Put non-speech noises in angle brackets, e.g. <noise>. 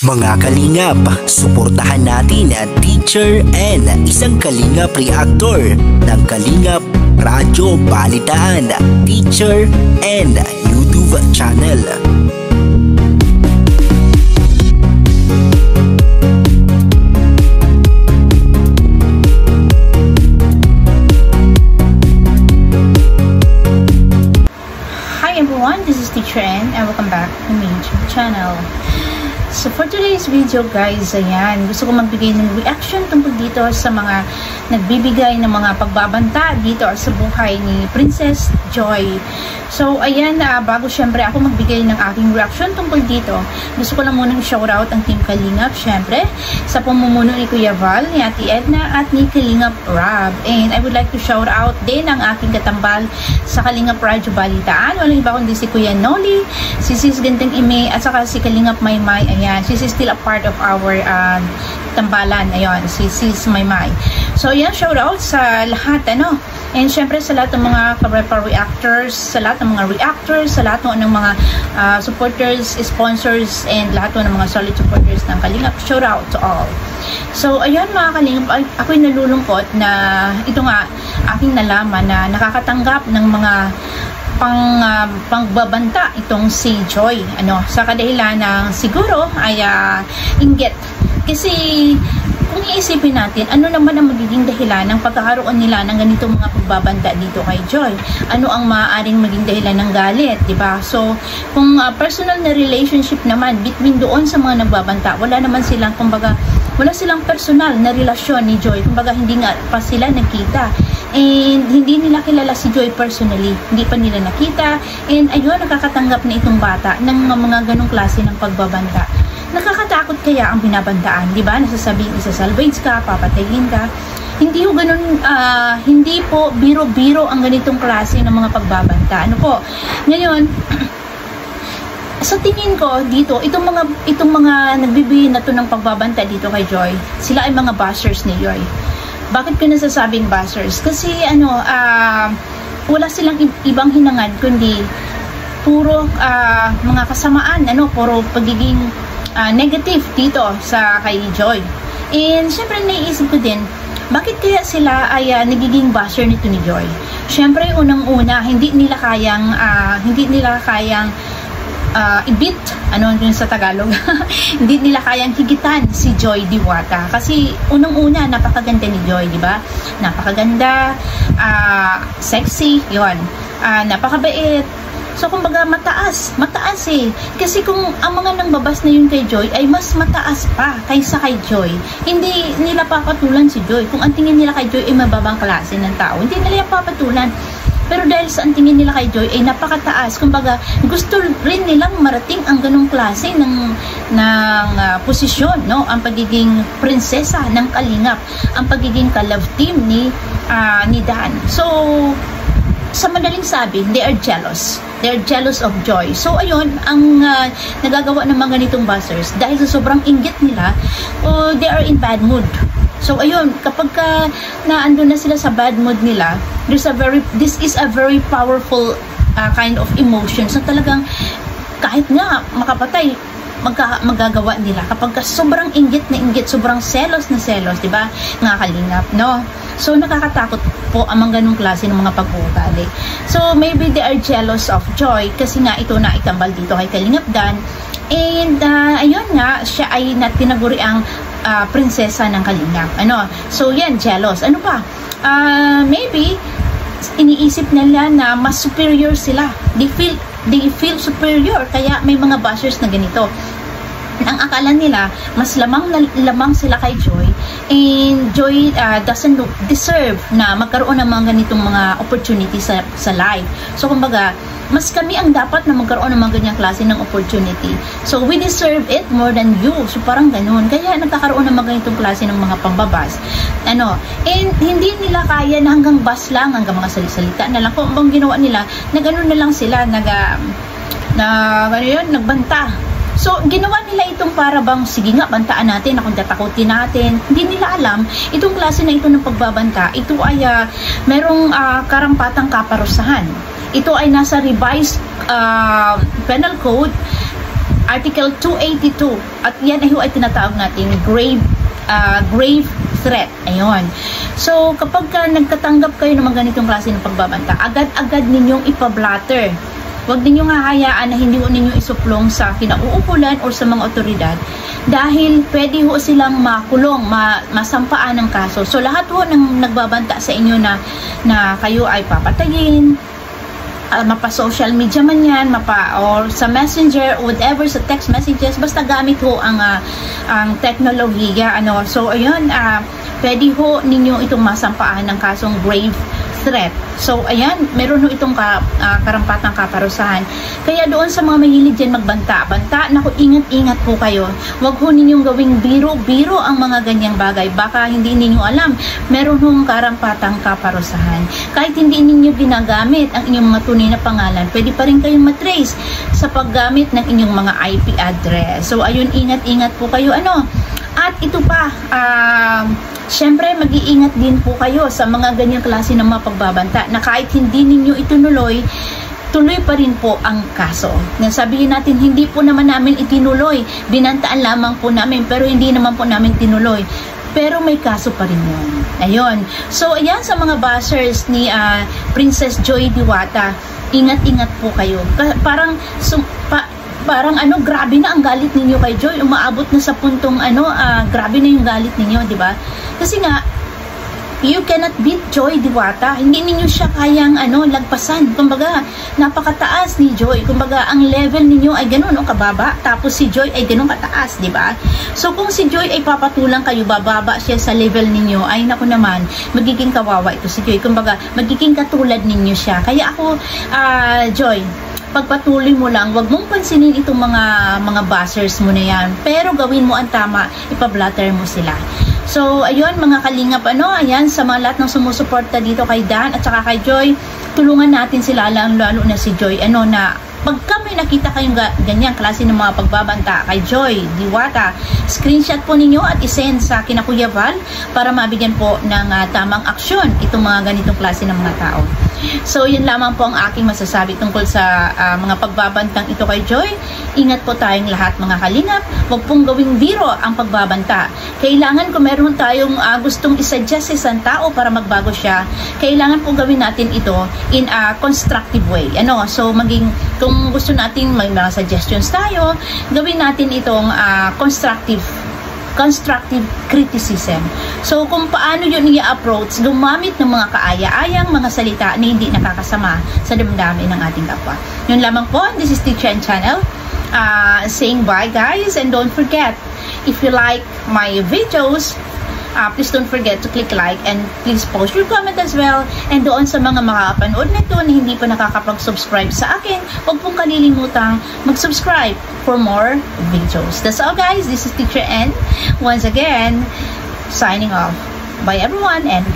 Mga kalingap, suportahan natin ang teacher and isang kalingap reactor ng Kalingap Radyo Balitaan, teacher and YouTube channel. Hi everyone, this is Teacher N and welcome back to my YouTube channel. So today's video guys, ayan, gusto ko magbigay ng reaction tungkol dito sa mga nagbibigay ng mga pagbabanta dito sa buhay ni Princess Joy. So ayan, uh, bago syempre ako magbigay ng aking reaction tungkol dito, gusto ko lang munang shoutout ang Team Kalingap syempre sa pamumuno ni Kuya Val, ni Ate Edna at ni Kalingap Rob. And I would like to shout out din ang aking katambal sa Kalingap Radyo Balitaan. Walang iba kundi si Kuya Noli, si Sis Ganteng Ime at saka si Kalingap Maymay. Ayan, she's still a part of our uh, tambalan. Ayan, si Sis Maymay. So ayan, shout out sa lahat ano. And syempre sa lahat ng mga Karepa reactors, sa lahat ng mga reactors, sa lahat ng mga uh, supporters, sponsors, and lahat ng mga solid supporters ng Kalingap. Shout out to all. So, ayan mga Kalingap, ako'y nalulungkot na ito nga, aking nalaman na nakakatanggap ng mga pang uh, pangbabanta itong si Joy ano sa kadahilan ng siguro ay uh, inggit kasi kung iisipin natin, ano naman ang magiging dahilan ng pagkakaroon nila ng ganitong mga pagbabanta dito kay Joy? Ano ang maaaring maging dahilan ng galit, di ba? So, kung uh, personal na relationship naman between doon sa mga nagbabanta, wala naman silang, kumbaga, wala silang personal na relasyon ni Joy. Kumbaga, hindi nga pa sila nagkita. And hindi nila kilala si Joy personally. Hindi pa nila nakita. And ayun, nakakatanggap na itong bata ng mga ganong klase ng pagbabanta nakakatakot kaya ang binabandaan, di ba? Nasasabing isa-salvage ka, papatayin ka. Hindi po ganun, uh, hindi po biro-biro ang ganitong klase ng mga pagbabanta. Ano po? Ngayon, <clears throat> sa tingin ko dito, itong mga itong mga nagbibigay na to ng pagbabanta dito kay Joy, sila ay mga bashers ni Joy. Bakit ko nasasabing bashers? Kasi ano, uh, wala silang ibang hinangad kundi puro uh, mga kasamaan, ano, puro pagiging uh, negative dito sa kay Joy. And syempre naiisip ko din, bakit kaya sila ay uh, nagiging basher nito ni Joy? Syempre unang-una, hindi nila kayang uh, hindi nila kayang uh, ibit, ano yun sa Tagalog, <laughs> hindi nila kayang higitan si Joy Diwata. Kasi unang-una, napakaganda ni Joy, di ba? Napakaganda, uh, sexy, yon uh, napakabait, So, kumbaga, mataas. Mataas eh. Kasi kung ang mga nangbabas na yun kay Joy ay mas mataas pa kaysa kay Joy, hindi nila papatulan si Joy. Kung ang tingin nila kay Joy ay mababang klase ng tao, hindi nila papatulan. Pero dahil sa ang tingin nila kay Joy ay napakataas, kumbaga gusto rin nilang marating ang ganong klase ng ng uh, posisyon, no? Ang pagiging prinsesa ng Kalingap, ang pagiging ka-love team ni uh, ni Dan. So, sa madaling sabi, they are jealous. They are jealous of joy. So, ayun, ang uh, nagagawa ng mga ganitong buzzers, dahil sa sobrang inggit nila, uh, they are in bad mood. So, ayun, kapag ka naando na sila sa bad mood nila, there's a very, this is a very powerful uh, kind of emotion. So, talagang, kahit nga makapatay, magka, magagawa nila kapag ka sobrang inggit na inggit, sobrang selos na selos, di ba? Nga kalingap, no? So, nakakatakot po ang mga ganong klase ng mga pag-uugali. So, maybe they are jealous of Joy kasi nga ito na itambal dito kay Kalingap Dan. And, uh, ayun nga, siya ay natinaguri ang uh, prinsesa ng Kalingap. Ano? So, yan, jealous. Ano pa? Uh, maybe, iniisip nila na mas superior sila. They feel they feel superior kaya may mga bashers na ganito ang akala nila mas lamang na, lamang sila kay Joy and Joy uh, doesn't deserve na magkaroon ng mga ganitong mga opportunity sa, sa life so kumbaga mas kami ang dapat na magkaroon ng mga ganyang klase ng opportunity. So we deserve it more than you. So parang ganun. Kaya nagkakaroon ng mga ganitong klase ng mga pambabas. Ano and hindi nila kaya na hanggang bas lang hanggang mga salisalita na lang. Kung bang ginawa nila na ganun na lang sila nag uh, na ano yun, nagbanta. So, ginawa nila itong para bang, sige nga, bantaan natin, akong tatakutin natin. Hindi nila alam, itong klase na ito ng pagbabanta, ito ay uh, merong uh, karampatang kaparusahan. Ito ay nasa revised uh, penal code Article 282. At yan ay, ay tinatawag natin grave uh, grave threat. Ayun. So, kapag ka nagkatanggap kayo ng mga ganitong klase ng pagbabanta, agad-agad ninyong ipablatter. Huwag ninyong hahayaan na hindi ho ninyo isuplong sa kinauukulan o sa mga otoridad dahil pwede ho silang makulong, ma masampaan ng kaso. So, lahat ho ng nagbabanta sa inyo na, na kayo ay papatayin, uh, mapa social media man yan, mapa or sa messenger, whatever sa text messages, basta gamit ho ang uh, ang teknolohiya ano. So ayun, uh, pwede ho ninyo itong masampaan ng kasong grave threat. So, ayan, meron ho itong ka, uh, karampatang kaparusahan. Kaya doon sa mga mahilig dyan magbanta, banta, naku, ingat-ingat po kayo. Huwag ho ninyong gawing biro-biro ang mga ganyang bagay. Baka hindi ninyo alam, meron hong karampatang kaparusahan. Kahit hindi ninyo ginagamit ang inyong mga tunay na pangalan, pwede pa rin kayong matrace sa paggamit ng inyong mga IP address. So, ayun, ingat-ingat po kayo. Ano? At ito pa, uh, syempre mag-iingat din po kayo sa mga ganyang klase ng mga pagbabanta na kahit hindi ninyo itunuloy, tuloy pa rin po ang kaso. Sabihin natin, hindi po naman namin itinuloy, binantaan lamang po namin, pero hindi naman po namin tinuloy. Pero may kaso pa rin yun. Ayun. So, ayan sa mga bashers ni uh, Princess Joy Diwata, ingat-ingat po kayo. Parang, sum, pa, parang ano, grabe na ang galit ninyo kay Joy. Umaabot na sa puntong ano, uh, grabe na yung galit ninyo, di ba? Kasi nga, you cannot beat Joy Diwata. Hindi ninyo siya kayang ano, lagpasan. Kumbaga, napakataas ni Joy. Kumbaga, ang level ninyo ay ganun, o kababa. Tapos si Joy ay ganun kataas, di ba? So, kung si Joy ay papatulang kayo, bababa siya sa level ninyo, ay naku naman, magiging kawawa ito si Joy. Kumbaga, magiging katulad ninyo siya. Kaya ako, uh, Joy, pagpatuloy mo lang, wag mong pansinin itong mga mga buzzers mo na yan. Pero gawin mo ang tama, ipablatter mo sila. So, ayun mga kalingap, ano, ayan, sa mga lahat ng sumusuporta dito kay Dan at saka kay Joy, tulungan natin sila lang, lalo na si Joy, ano, na pagka may nakita kayong ganyang klase ng mga pagbabanta kay Joy, Diwata, screenshot po ninyo at isend sa kinakuya Val para mabigyan po ng uh, tamang aksyon itong mga ganitong klase ng mga tao. So, yun lamang po ang aking masasabi tungkol sa uh, mga pagbabantang ito kay Joy. Ingat po tayong lahat mga kalingap. Huwag pong gawing biro ang pagbabanta. Kailangan kung meron tayong uh, gustong isuggest sa isang tao para magbago siya, kailangan po gawin natin ito in a constructive way. Ano? So, maging, kung gusto natin may mga suggestions tayo, gawin natin itong uh, constructive constructive criticism. So, kung paano yun i-approach, gumamit ng mga kaaya-ayang mga salita na hindi nakakasama sa damdamin ng ating kapwa. Yun lamang po, this is Teacher Channel. Uh, saying bye guys and don't forget, if you like my videos, uh, please don't forget to click like and please post your comment as well. And doon sa mga makakapanood na ito na hindi pa nakakapag-subscribe sa akin, huwag pong kalilimutang mag-subscribe for more videos. That's all guys. This is Teacher N. Once again, signing off. Bye everyone and